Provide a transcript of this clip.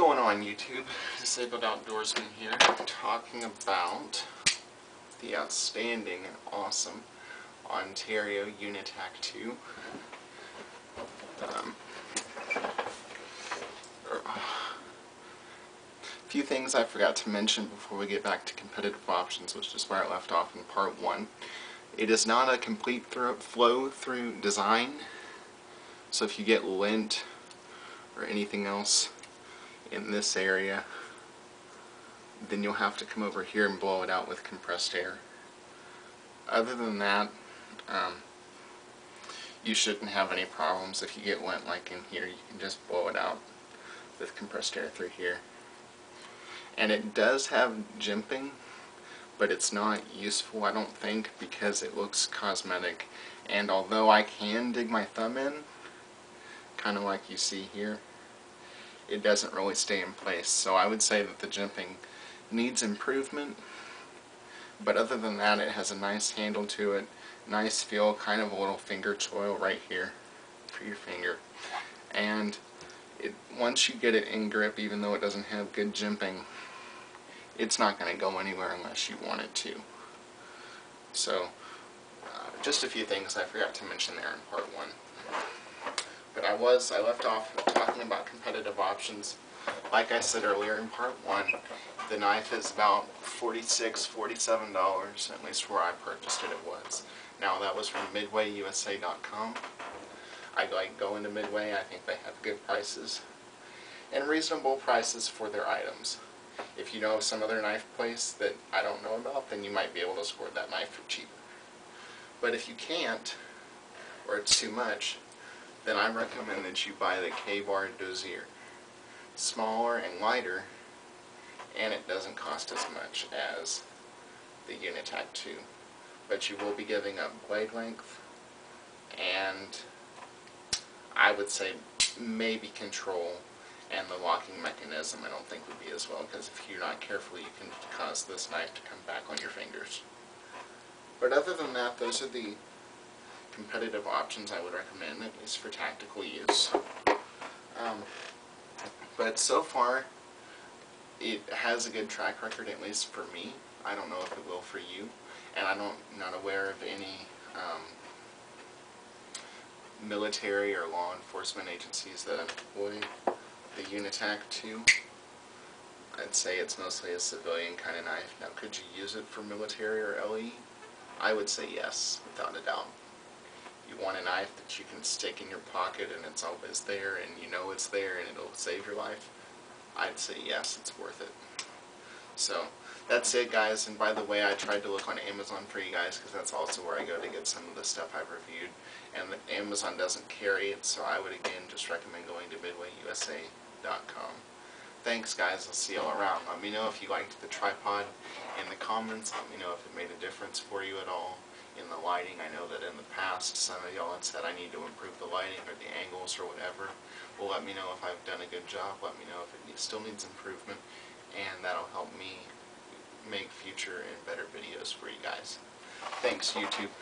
going on YouTube? Disabled Outdoorsman here, talking about the outstanding and awesome Ontario Utilitac 2. Um, er, a few things I forgot to mention before we get back to competitive options, which is where I left off in part 1. It is not a complete flow through design, so if you get lint or anything else in this area, then you'll have to come over here and blow it out with compressed air. Other than that, um, you shouldn't have any problems. If you get wet like in here, you can just blow it out with compressed air through here. And it does have jimping, but it's not useful, I don't think, because it looks cosmetic. And although I can dig my thumb in, kind of like you see here, it doesn't really stay in place. So I would say that the jimping needs improvement, but other than that it has a nice handle to it, nice feel, kind of a little finger choil right here for your finger. And it, once you get it in grip, even though it doesn't have good jimping, it's not going to go anywhere unless you want it to. So, uh, just a few things I forgot to mention there in part one. But I was, I left off talking about competitive options. Like I said earlier in part one, the knife is about $46, $47, at least where I purchased it it was. Now that was from MidwayUSA.com. I like going to Midway, I think they have good prices. And reasonable prices for their items. If you know of some other knife place that I don't know about, then you might be able to score that knife for cheaper. But if you can't, or it's too much, then I recommend that you buy the Ka-Bar Dozier. Smaller and lighter, and it doesn't cost as much as the Utilitac 2. But you will be giving up blade length, and I would say maybe control and the locking mechanism I don't think would be as well because if you're not careful you can cause this knife to come back on your fingers. But other than that, those are the competitive options I would recommend, at least for tactical use. Um, but so far, it has a good track record, at least for me. I don't know if it will for you, and I don't not aware of any um, military or law enforcement agencies that employ the Utilitac 2. I'd say it's mostly a civilian kind of knife. Now, could you use it for military or LE? I would say yes, without a doubt want a knife that you can stick in your pocket and it's always there and you know it's there and it'll save your life, I'd say yes, it's worth it. So that's it guys and by the way I tried to look on Amazon for you guys because that's also where I go to get some of the stuff I've reviewed and Amazon doesn't carry it so I would again just recommend going to midwayusa.com. Thanks guys, I'll see y'all around. Let me know if you liked the tripod in the comments, let me know if it made a difference for you at all in the lighting. I know that in the past some of y'all had said I need to improve the lighting or the angles or whatever. Well, let me know if I've done a good job. Let me know if it still needs improvement, and that'll help me make future and better videos for you guys. Thanks, YouTube.